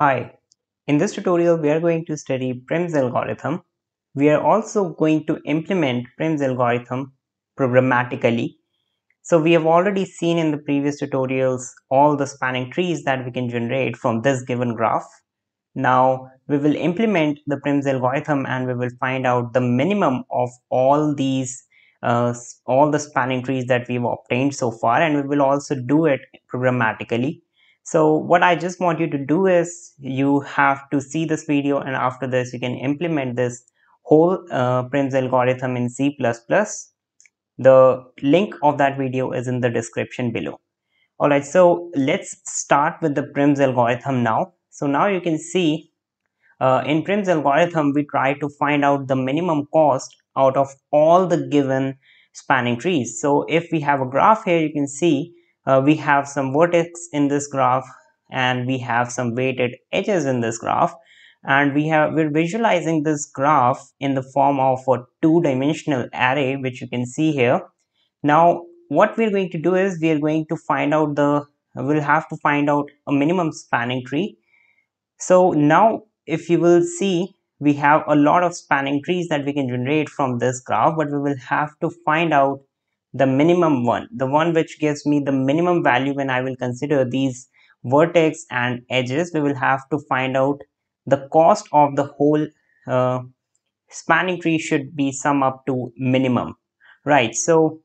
Hi, in this tutorial we are going to study Prim's algorithm. We are also going to implement Prim's algorithm programmatically. So we have already seen in the previous tutorials all the spanning trees that we can generate from this given graph. Now we will implement the Prim's algorithm and we will find out the minimum of all these uh, all the spanning trees that we've obtained so far and we will also do it programmatically so what I just want you to do is you have to see this video and after this you can implement this whole uh, Prim's algorithm in C++. The link of that video is in the description below. Alright, so let's start with the Prim's algorithm now. So now you can see uh, in Prim's algorithm we try to find out the minimum cost out of all the given spanning trees. So if we have a graph here you can see uh, we have some vertex in this graph and we have some weighted edges in this graph. And we have we're visualizing this graph in the form of a two-dimensional array which you can see here. Now what we're going to do is we are going to find out the we'll have to find out a minimum spanning tree. So now if you will see we have a lot of spanning trees that we can generate from this graph but we will have to find out the minimum one, the one which gives me the minimum value when I will consider these vertex and edges, we will have to find out the cost of the whole uh, spanning tree should be sum up to minimum, right? So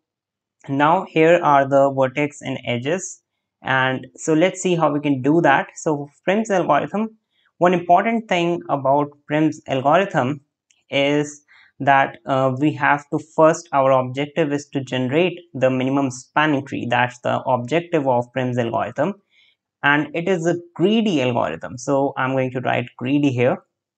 now here are the vertex and edges and so let's see how we can do that. So Prim's algorithm, one important thing about Prim's algorithm is that uh, we have to first our objective is to generate the minimum spanning tree. That's the objective of Prim's algorithm. And it is a greedy algorithm. So I'm going to write greedy here.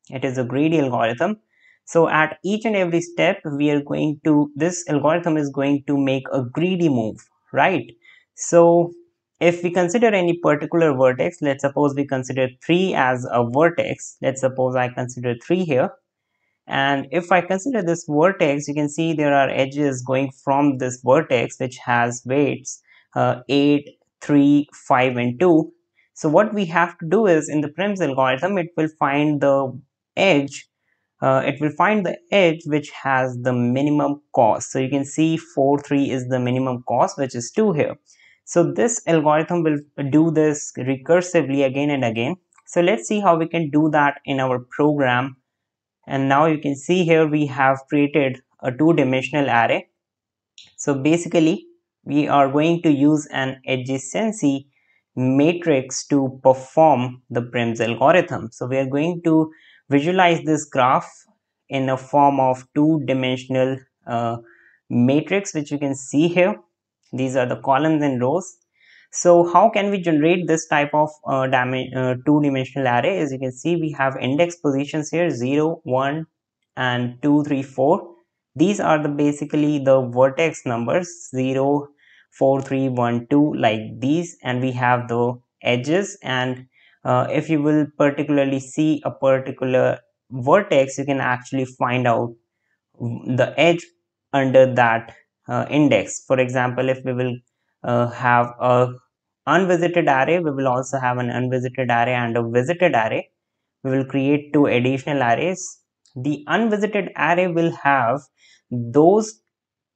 It is a greedy algorithm. So at each and every step we are going to this algorithm is going to make a greedy move right? So if we consider any particular vertex let's suppose we consider 3 as a vertex. Let's suppose I consider 3 here and if I consider this vertex you can see there are edges going from this vertex which has weights uh, 8 3 5 and 2 so what we have to do is in the Prim's algorithm it will find the edge uh, it will find the edge which has the minimum cost so you can see 4 3 is the minimum cost which is 2 here. So this algorithm will do this recursively again and again. So let's see how we can do that in our program and now you can see here we have created a two-dimensional array. So basically we are going to use an adjacency matrix to perform the Prim's algorithm. So we are going to visualize this graph in a form of two-dimensional uh, matrix which you can see here. These are the columns and rows so how can we generate this type of uh, uh, two-dimensional array? As you can see, we have index positions here 0, 1 and 2, 3, 4. These are the basically the vertex numbers 0, 4, 3, 1, 2 like these and we have the edges and uh, if you will particularly see a particular vertex you can actually find out the edge under that uh, index for example if we will uh, have a unvisited array we will also have an unvisited array and a visited array. We will create two additional arrays. The unvisited array will have those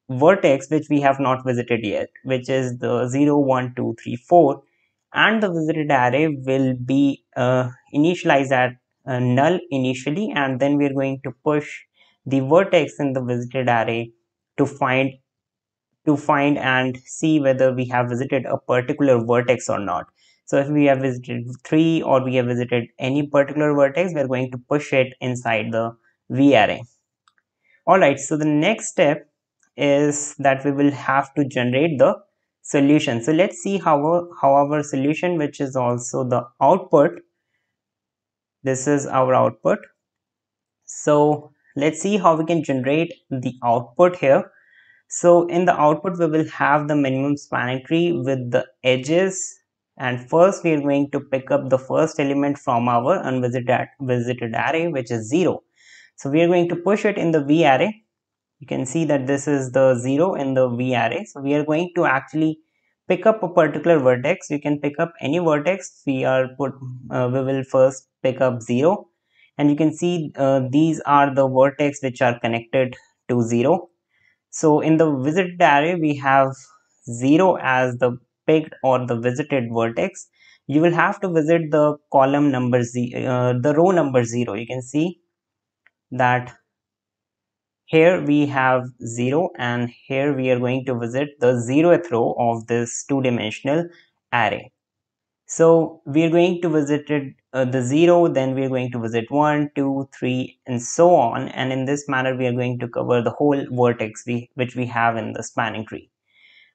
vertex which we have not visited yet which is the 0 1 2 3 4 and the visited array will be uh, initialized at uh, null initially and then we are going to push the vertex in the visited array to find to find and see whether we have visited a particular vertex or not. So if we have visited 3 or we have visited any particular vertex, we are going to push it inside the V array. Alright, so the next step is that we will have to generate the solution. So let's see how, how our solution which is also the output. This is our output. So let's see how we can generate the output here so in the output, we will have the minimum spanning tree with the edges. And first, we are going to pick up the first element from our unvisited visited array, which is 0. So we are going to push it in the V array. You can see that this is the 0 in the V array. So we are going to actually pick up a particular vertex you can pick up any vertex we are put uh, we will first pick up 0 and you can see uh, these are the vertex which are connected to 0 so in the visited array we have 0 as the picked or the visited vertex you will have to visit the column number z uh, the row number 0 you can see that here we have 0 and here we are going to visit the zeroth row of this two-dimensional array. So we are going to visit it, uh, the 0, then we are going to visit 1, 2, 3 and so on and in this manner we are going to cover the whole vertex we, which we have in the spanning tree.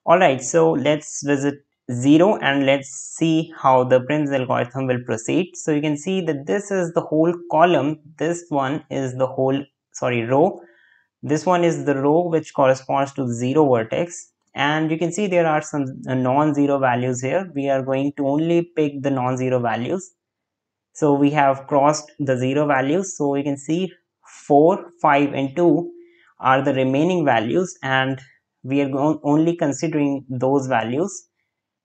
Alright, so let's visit 0 and let's see how the Prim's algorithm will proceed. So you can see that this is the whole column, this one is the whole sorry row this one is the row which corresponds to zero vertex and you can see there are some uh, non-zero values here. We are going to only pick the non-zero values. So we have crossed the zero values. So you can see 4 5 and 2 are the remaining values and we are only considering those values.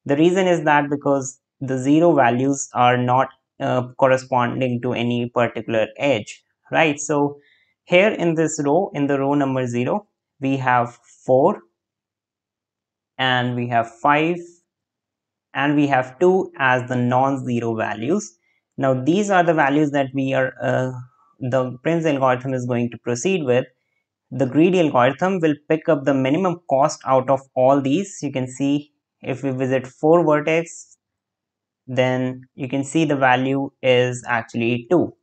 The reason is that because the zero values are not uh, corresponding to any particular edge right? So here in this row, in the row number 0, we have 4 and we have 5 and we have 2 as the non-zero values. Now these are the values that we are, uh, the Prim's algorithm is going to proceed with. The greedy algorithm will pick up the minimum cost out of all these. You can see if we visit 4 vertex, then you can see the value is actually 2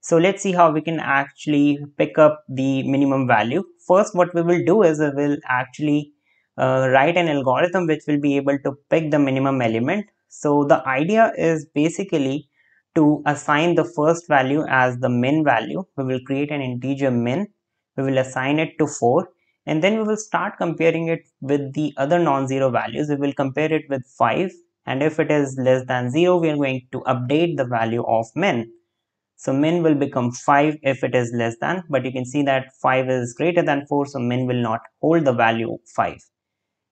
so let's see how we can actually pick up the minimum value. First, what we will do is we will actually uh, write an algorithm which will be able to pick the minimum element. So the idea is basically to assign the first value as the min value. We will create an integer min. We will assign it to 4 and then we will start comparing it with the other non-zero values. We will compare it with 5 and if it is less than 0 we are going to update the value of min so min will become 5 if it is less than, but you can see that 5 is greater than 4, so min will not hold the value 5.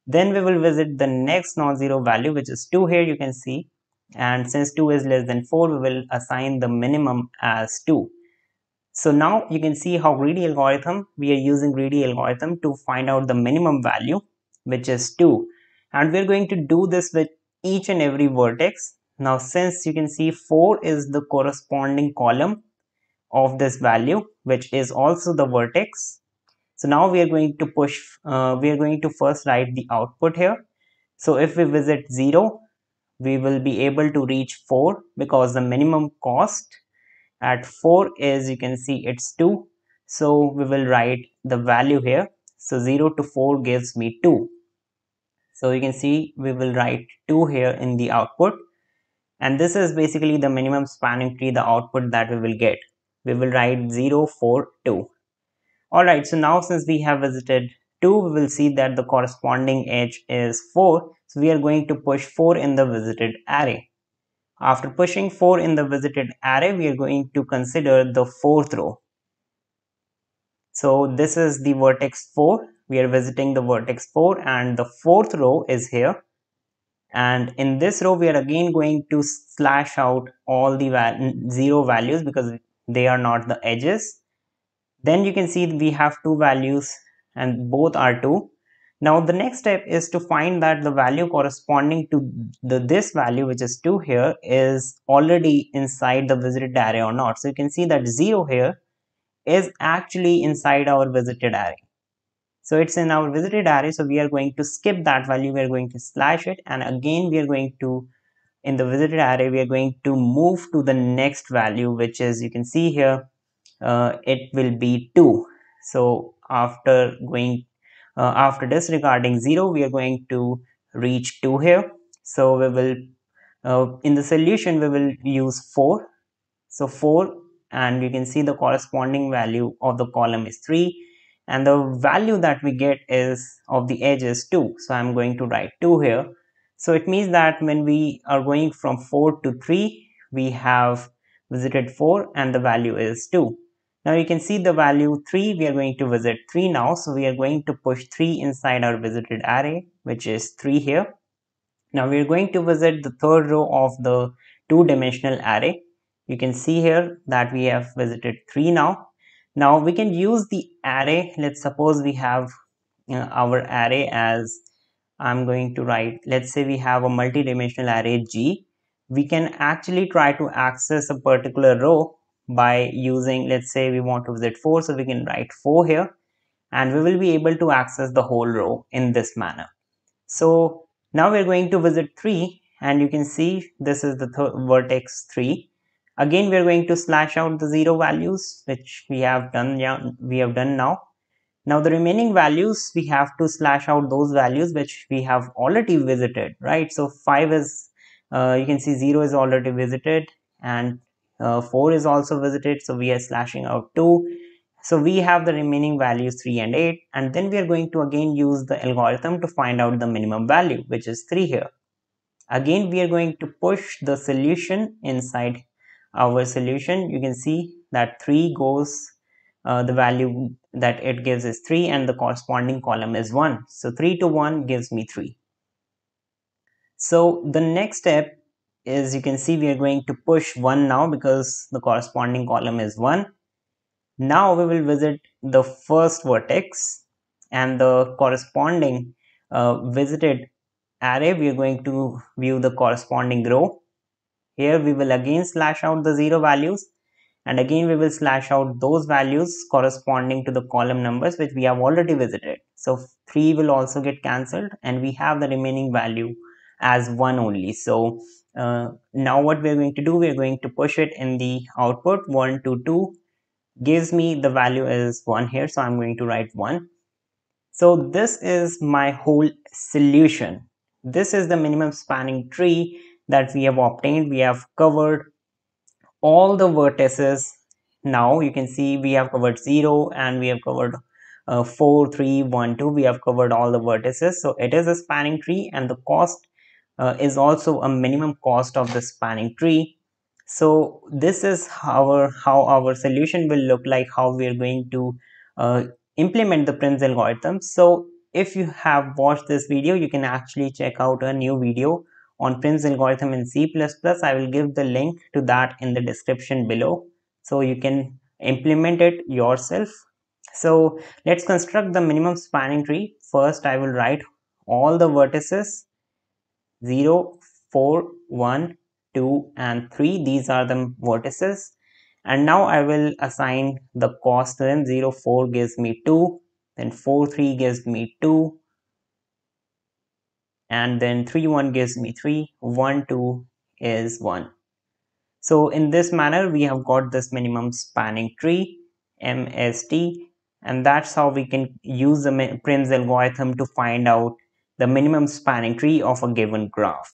Then we will visit the next non-zero value, which is 2 here you can see. And since 2 is less than 4, we will assign the minimum as 2. So now you can see how greedy algorithm, we are using greedy algorithm to find out the minimum value, which is 2. And we're going to do this with each and every vertex now since you can see 4 is the corresponding column of this value which is also the vertex so now we are going to push uh, we are going to first write the output here. So if we visit 0 we will be able to reach 4 because the minimum cost at 4 is you can see it's 2 so we will write the value here. So 0 to 4 gives me 2 so you can see we will write 2 here in the output. And this is basically the minimum spanning tree the output that we will get. We will write 0 4 2 all right so now since we have visited 2 we will see that the corresponding edge is 4 so we are going to push 4 in the visited array. After pushing 4 in the visited array we are going to consider the fourth row. So this is the vertex 4 we are visiting the vertex 4 and the fourth row is here. And in this row we are again going to slash out all the val zero values because they are not the edges then you can see we have two values and both are 2 now the next step is to find that the value corresponding to the this value which is 2 here is already inside the visited array or not so you can see that 0 here is actually inside our visited array so it's in our visited array. So we are going to skip that value. We are going to slash it. And again, we are going to, in the visited array, we are going to move to the next value, which is, you can see here, uh, it will be 2. So after going, uh, after disregarding 0, we are going to reach 2 here. So we will, uh, in the solution, we will use 4. So 4 and you can see the corresponding value of the column is 3 and the value that we get is of the edge is 2 so i'm going to write 2 here so it means that when we are going from 4 to 3 we have visited 4 and the value is 2 now you can see the value 3 we are going to visit 3 now so we are going to push 3 inside our visited array which is 3 here Now we're going to visit the third row of the two-dimensional array. You can see here that we have visited 3 now. Now we can use the array. Let's suppose we have uh, our array as I'm going to write, let's say we have a multi-dimensional array G. We can actually try to access a particular row by using, let's say we want to visit 4, so we can write 4 here and we will be able to access the whole row in this manner. So now we're going to visit 3 and you can see this is the vertex 3. Again, we're going to slash out the zero values, which we have done, yeah, we have done now now the remaining values, we have to slash out those values which we have already visited, right? So 5 is, uh, you can see 0 is already visited and uh, 4 is also visited. So we are slashing out 2. So we have the remaining values 3 and 8 and then we are going to again use the algorithm to find out the minimum value which is 3 here. Again we are going to push the solution inside our solution. You can see that 3 goes uh, the value that it gives is 3 and the corresponding column is 1. So 3 to 1 gives me 3. So the next step is you can see we are going to push 1 now because the corresponding column is 1. Now we will visit the first vertex and the corresponding uh, visited array we are going to view the corresponding row. Here we will again slash out the 0 values and again we will slash out those values corresponding to the column numbers which we have already visited so 3 will also get cancelled and we have the remaining value as 1 only so uh, now what we're going to do we're going to push it in the output 1 to 2 gives me the value is 1 here so i'm going to write 1 so this is my whole solution. This is the minimum spanning tree that we have obtained. We have covered all the vertices. Now you can see we have covered 0 and we have covered uh, 4 3 1 2 we have covered all the vertices. So it is a spanning tree and the cost uh, is also a minimum cost of the spanning tree so this is our how our solution will look like how we are going to uh, implement the Prim's algorithm so if you have watched this video you can actually check out a new video on Prim's algorithm in C++. I will give the link to that in the description below so you can implement it yourself. So let's construct the minimum spanning tree. First I will write all the vertices 0, 4, 1, 2 and 3. These are the vertices. And now I will assign the cost. To them 0, 4 gives me 2 then 4, 3 gives me 2 and then 3 1 gives me 3 1 2 is 1 so in this manner we have got this minimum spanning tree mst and that's how we can use the Prim's algorithm to find out the minimum spanning tree of a given graph